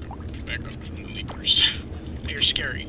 back, back up from the leapers. They're scary.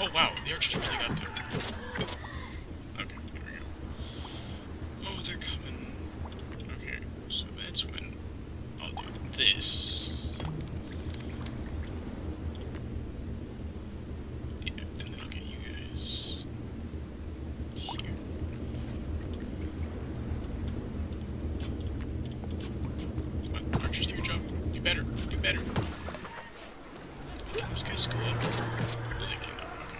Oh wow, the archers really got there. Okay, there we go. Oh, they're coming. Okay, so that's when I'll do this. Yeah, and then I'll get you guys here. Archers, do job. Do better. Do better. These guys go up?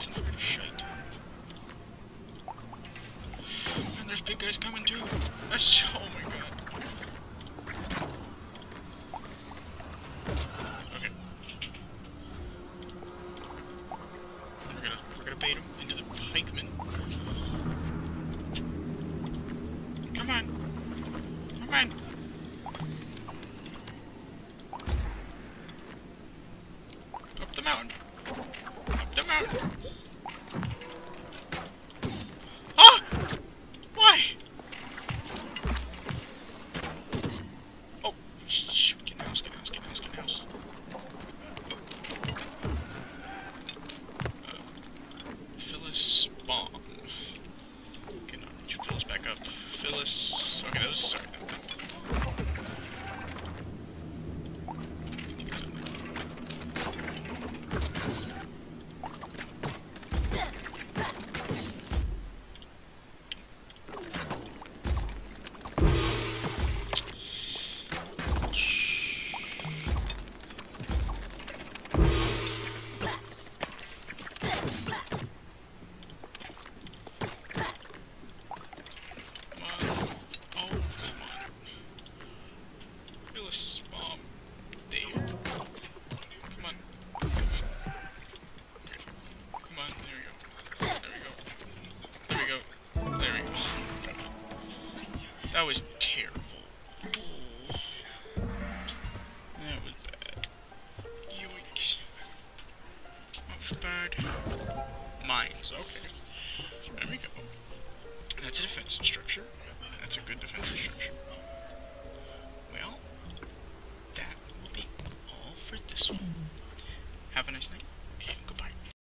That's unfair to shite. And there's big guys coming too. That's oh my god. Okay. We're gonna we're gonna bait him into the. Come on. Come on. Up the mountain. Up the mountain. That was terrible. That was bad. Yoinks. That was bad. Mines. Okay. There we go. That's a defensive structure. That's a good defensive structure. Well, that will be all for this one. Have a nice night, and goodbye.